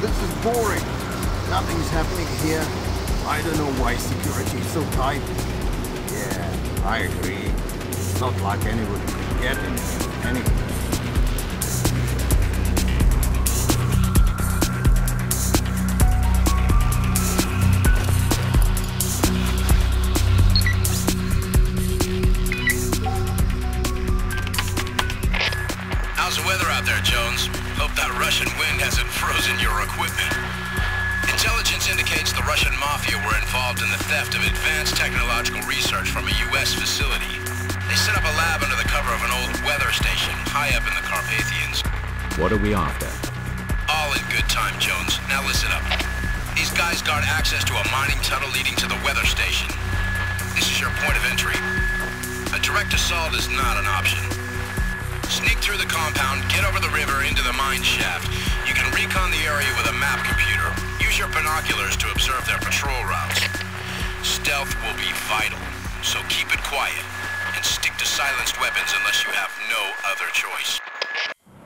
This is boring. Nothing's happening here. I don't know why security is so tight. Yeah, I agree. It's not like anyone could get in anyway. How's the weather out there, Jones? Hope that wind your equipment. Intelligence indicates the Russian mafia were involved in the theft of advanced technological research from a U.S. facility. They set up a lab under the cover of an old weather station high up in the Carpathians. What are we after? All in good time, Jones. Now listen up. These guys guard access to a mining tunnel leading to the weather station. This is your point of entry. A direct assault is not an option. Sneak through the compound, get over the river into the mine shaft. Recon the area with a map computer. Use your binoculars to observe their patrol routes. Stealth will be vital, so keep it quiet. And stick to silenced weapons unless you have no other choice.